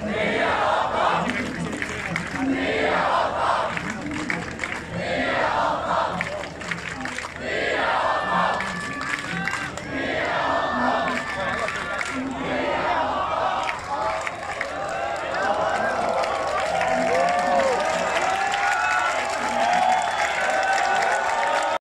Amen.